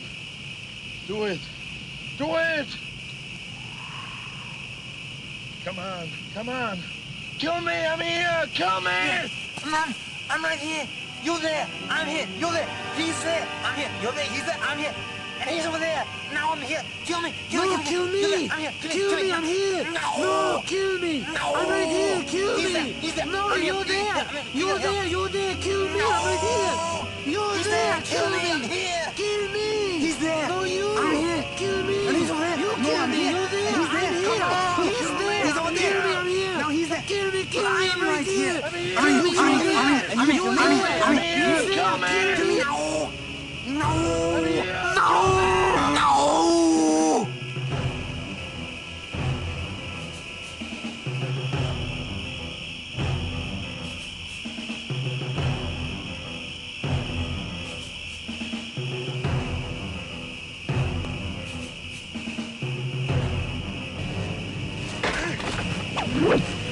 on. Do it. Do it! Come on, come on. Kill me, I'm here! Kill me! I'm, I'm right here. You're there. I'm here. You're there. He's there. I'm here. You're there. He's there. I'm here. And he's over there. Now I'm here. Kill me. Kill No, me. kill You're me! I'm here. Kill, Kill me. me, I'm here! No. No, kill me! No. I'm right here, kill He's me! there. He's there. No, I'm you're there! You're there. there, you're there, kill me! I'm right here! There. Yeah.